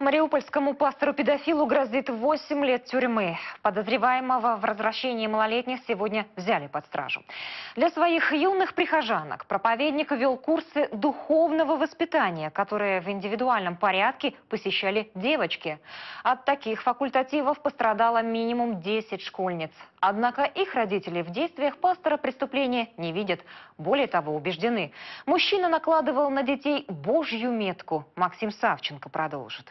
Мариупольскому пастору-педофилу грозит 8 лет тюрьмы. Подозреваемого в развращении малолетних сегодня взяли под стражу. Для своих юных прихожанок проповедник вел курсы духовного воспитания, которые в индивидуальном порядке посещали девочки. От таких факультативов пострадало минимум 10 школьниц. Однако их родители в действиях пастора преступления не видят. Более того, убеждены. Мужчина накладывал на детей божью метку. Максим Савченко продолжит.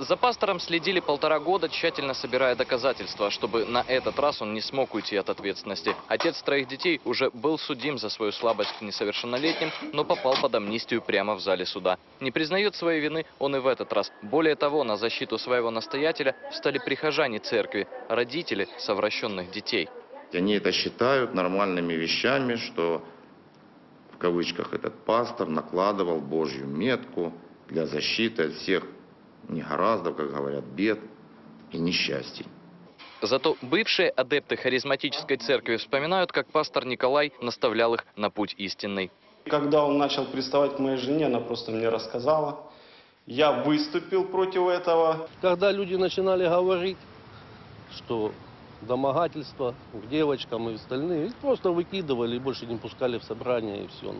За пастором следили полтора года, тщательно собирая доказательства, чтобы на этот раз он не смог уйти от ответственности. Отец троих детей уже был судим за свою слабость к несовершеннолетним, но попал под амнистию прямо в зале суда. Не признает своей вины он и в этот раз. Более того, на защиту своего настоятеля встали прихожане церкви, родители совращенных детей. Они это считают нормальными вещами, что в кавычках этот пастор накладывал Божью метку для защиты от всех негораздов, как говорят, бед и несчастий. Зато бывшие адепты харизматической церкви вспоминают, как пастор Николай наставлял их на путь истинный. Когда он начал приставать к моей жене, она просто мне рассказала. Я выступил против этого. Когда люди начинали говорить, что домогательство к девочкам и остальные, их просто выкидывали и больше не пускали в собрание и все.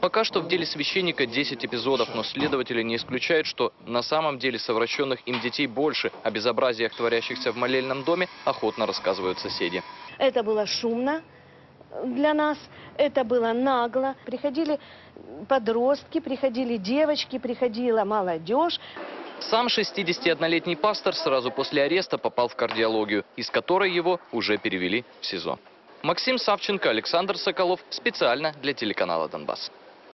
Пока что в деле священника 10 эпизодов, но следователи не исключают, что на самом деле совращенных им детей больше. О безобразиях, творящихся в молельном доме, охотно рассказывают соседи. Это было шумно для нас, это было нагло. Приходили подростки, приходили девочки, приходила молодежь. Сам 61-летний пастор сразу после ареста попал в кардиологию, из которой его уже перевели в СИЗО. Максим Савченко, Александр Соколов. Специально для телеканала «Донбасс».